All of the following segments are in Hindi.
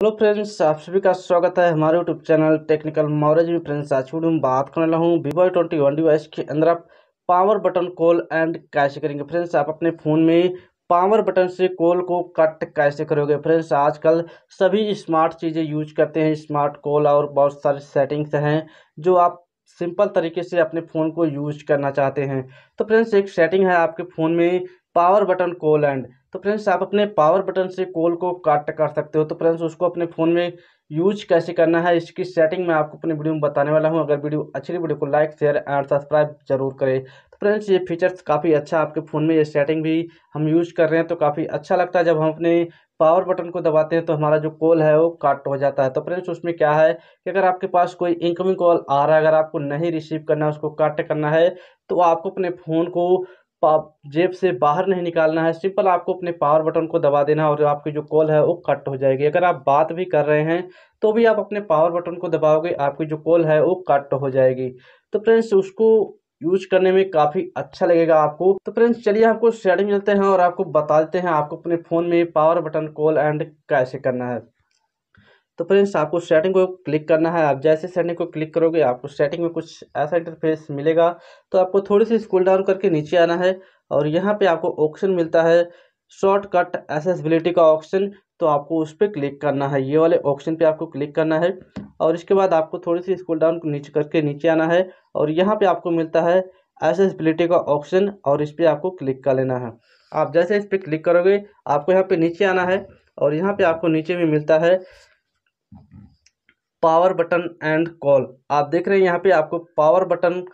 हेलो फ्रेंड्स आप सभी का स्वागत है हमारे यूट्यूब चैनल टेक्निकल मॉरेज में। फ्रेंड्स आज वीडियो में बात करने वाला हूँ वीवो ट्वेंटी वन डिवाइस के अंदर आप पावर बटन कॉल एंड कैसे करेंगे। फ्रेंड्स आप अपने फ़ोन में पावर बटन से कॉल को कट कैसे करोगे। फ्रेंड्स आजकल सभी स्मार्ट चीज़ें यूज़ करते हैं। स्मार्ट कॉल और बहुत सारी सेटिंग्स हैं जो आप सिंपल तरीके से अपने फ़ोन को यूज़ करना चाहते हैं। तो फ्रेंड्स एक सेटिंग है आपके फ़ोन में पावर बटन कॉल एंड तो फ्रेंड्स आप अपने पावर बटन से कॉल को काट कर सकते हो। तो फ्रेंड्स उसको अपने फ़ोन में यूज़ कैसे करना है, इसकी सेटिंग मैं आपको अपने वीडियो में बताने वाला हूँ। अगर वीडियो अच्छी वीडियो को लाइक शेयर एंड सब्सक्राइब ज़रूर करें। तो फ्रेंड्स ये फीचर्स काफ़ी अच्छा आपके फ़ोन में ये सेटिंग भी हम यूज़ कर रहे हैं। तो काफ़ी अच्छा लगता है जब हम अपने पावर बटन को दबाते हैं तो हमारा जो कॉल है वो काट हो जाता है। तो फ्रेंड्स उसमें क्या है कि अगर आपके पास कोई इनकमिंग कॉल आ रहा है, अगर आपको नहीं रिसीव करना है, उसको काट करना है तो आपको अपने फ़ोन को जेब से बाहर नहीं निकालना है, सिंपल आपको अपने पावर बटन को दबा देना है और आपकी जो कॉल है वो कट हो जाएगी। अगर आप बात भी कर रहे हैं तो भी आप अपने पावर बटन को दबाओगे, आपकी जो कॉल है वो कट हो जाएगी। तो फ्रेंड्स उसको यूज़ करने में काफ़ी अच्छा लगेगा आपको। तो फ्रेंड्स चलिए आपको सेटिंग मिलते हैं और आपको बता देते हैं आपको अपने फ़ोन में पावर बटन कॉल एंड कैसे करना है। तो फ्रेंड्स आपको सेटिंग को क्लिक करना है। आप जैसे सेटिंग को क्लिक करोगे, आपको सेटिंग में कुछ ऐसा इंटरफेस मिलेगा। तो आपको थोड़ी सी स्कूल डाउन करके नीचे आना है और यहाँ पे आपको ऑप्शन मिलता है शॉर्टकट एसेसबिलिटी का ऑप्शन तो आपको उस पर क्लिक करना है। ये वाले ऑप्शन पे आपको क्लिक करना है और इसके बाद आपको थोड़ी सी स्कूल डाउन नीचे करके नीचे आना है और यहाँ पे आपको मिलता है एसेसबिलिटी का ऑप्शन और इस पर आपको क्लिक कर लेना है। आप जैसे इस पर क्लिक करोगे, आपको यहाँ पे नीचे आना है और यहाँ पे आपको नीचे भी मिलता है पावर बटन एंड कॉल। आप देख रहे हैं यहाँ पे आपको पावर बटन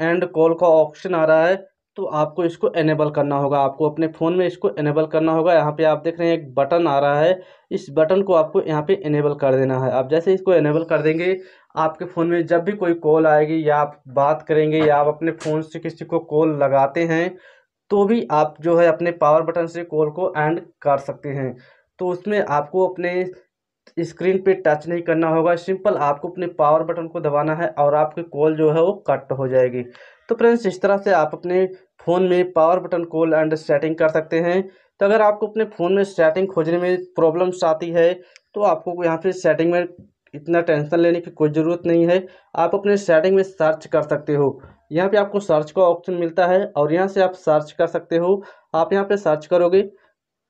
एंड कॉल का ऑप्शन आ रहा है तो आपको इसको एनेबल करना होगा। आपको अपने फ़ोन में इसको एनेबल करना होगा। यहाँ पे आप देख रहे हैं एक बटन आ रहा है। इस बटन को आपको यहाँ पे एनेबल कर देना है। आप जैसे इसको एनेबल कर देंगे, आपके फ़ोन में जब भी कोई कॉल आएगी या आप बात करेंगे या आप अपने फ़ोन से किसी को कॉल लगाते हैं तो भी आप जो है अपने पावर बटन से कॉल को एंड कर सकते हैं। तो उसमें आपको अपने स्क्रीन पे टच नहीं करना होगा। सिंपल आपको अपने पावर बटन को दबाना है और आपकी कॉल जो है वो कट हो जाएगी। तो फ्रेंड्स, इस तरह से आप अपने फ़ोन में power button call end setting कर सकते हैं। तो अगर आपको अपने फ़ोन में सेटिंग खोजने में प्रॉब्लम्स आती है तो आपको यहाँ पे सेटिंग में इतना टेंशन लेने की कोई ज़रूरत नहीं है। आप अपने सेटिंग में सर्च कर सकते हो। यहाँ पे आपको सर्च का ऑप्शन मिलता है और यहाँ से आप सर्च कर सकते हो। आप यहाँ पे सर्च करोगे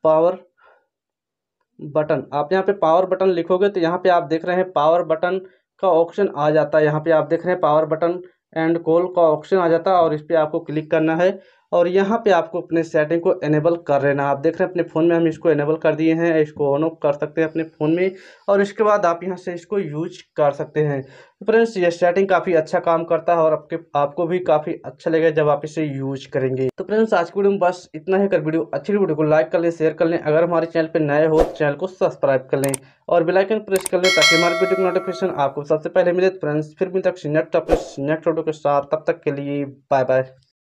पावर बटन। आप यहाँ पे पावर बटन लिखोगे तो यहाँ पे आप देख रहे हैं पावर बटन का ऑप्शन आ जाता है। यहाँ पे आप देख रहे हैं पावर बटन एंड कॉल का ऑप्शन आ जाता है और इस पर आपको क्लिक करना है। और यहाँ पे आपको अपने सेटिंग को एनेबल कर लेना आप देख रहे हैं, अपने फ़ोन में हम इसको एनेबल कर दिए हैं, इसको ऑन ऑफ़ कर सकते हैं अपने फ़ोन में और इसके बाद आप यहाँ से इसको यूज़ कर सकते हैं। फ्रेंड्स ये सेटिंग काफ़ी अच्छा काम करता है और आपके, आपको भी काफ़ी अच्छा लगेगा जब आप इसे यूज़ करेंगे। तो फ्रेंड्स आज की वीडियो में बस इतना ही। कर वीडियो अच्छी वीडियो को लाइक कर लें शेयर कर लें। अगर हमारे चैनल पर नए हो तो चैनल को सब्सक्राइब कर लें और बेलाइकन प्रेस कर लें ताकि हमारे वीडियो की नोटिफिकेशन आपको सबसे पहले मिले। फ्रेंड्स फिर मिलता नेक्स्ट टॉपिक नेक्स्ट वीडियो के साथ। तब तक के लिए बाय बाय